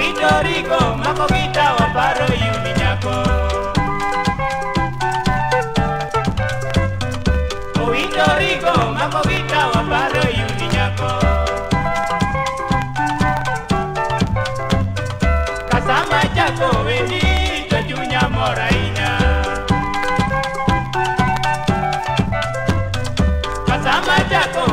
witorigo mako kita waparo yuni nyako witorigo mako kita waparo yuni nyako kasama chako weni to chunya morainya kasama chako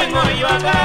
tengo yo acá.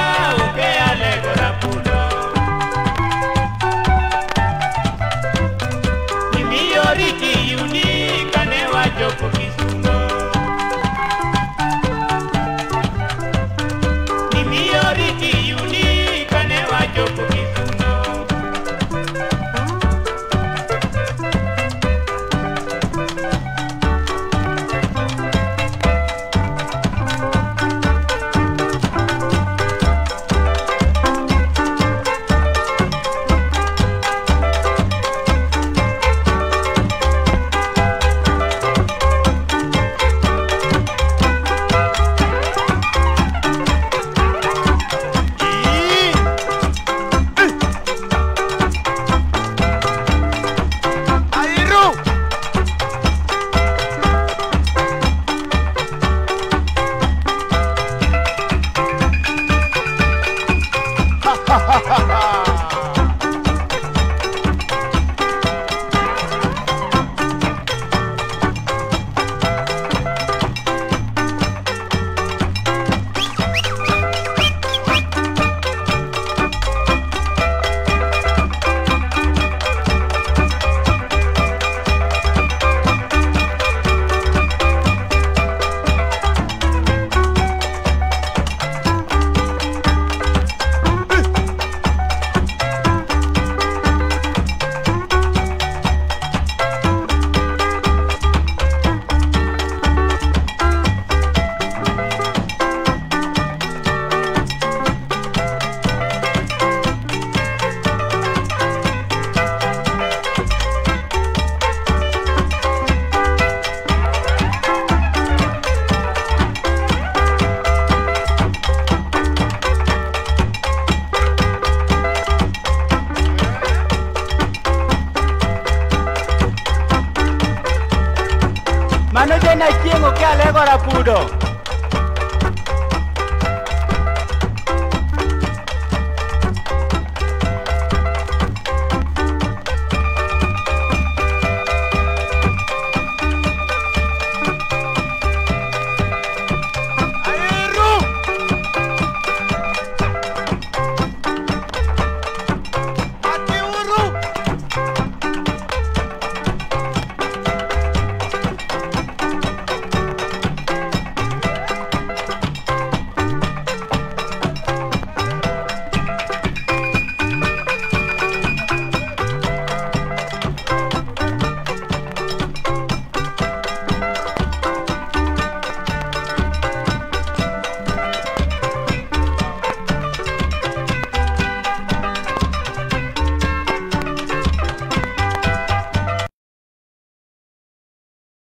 mano jena chieng' okial e gora pudo